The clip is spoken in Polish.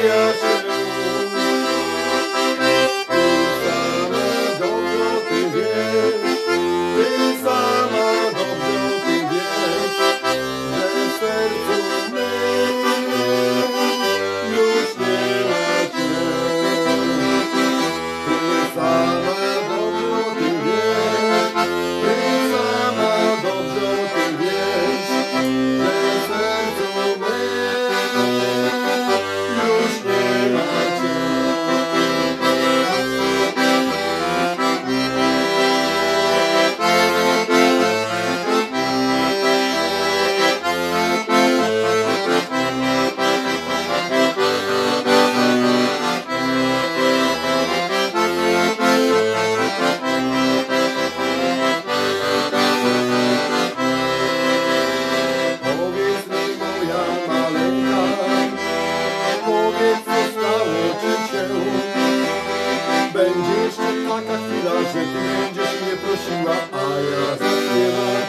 Fire. powiedz, co ci się. Będzie jeszcze taka chwila, że ty będziesz mnie prosiła, a ja zaśpiewam.